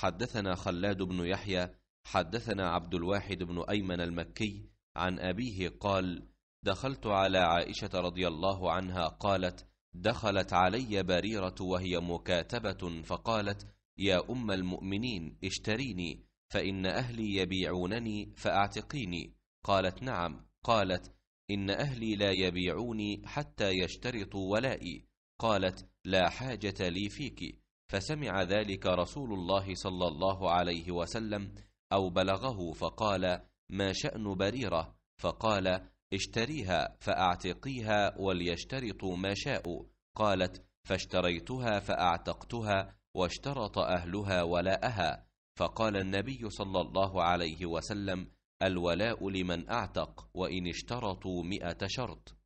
حدثنا خلاد بن يحيى حدثنا عبد الواحد بن أيمن المكي عن أبيه قال دخلت على عائشة رضي الله عنها قالت دخلت علي بريرة وهي مكاتبة فقالت يا أم المؤمنين اشتريني فإن أهلي يبيعونني فأعتقيني قالت نعم قالت إن أهلي لا يبيعوني حتى يشترطوا ولائي قالت لا حاجة لي فيك فسمع ذلك رسول الله صلى الله عليه وسلم أو بلغه فقال ما شأن بريرة؟ فقال اشتريها فأعتقيها وليشترطوا ما شاءوا قالت فاشتريتها فأعتقتها واشترط أهلها ولاءها. فقال النبي صلى الله عليه وسلم الولاء لمن أعتق وإن اشترطوا مئة شرط.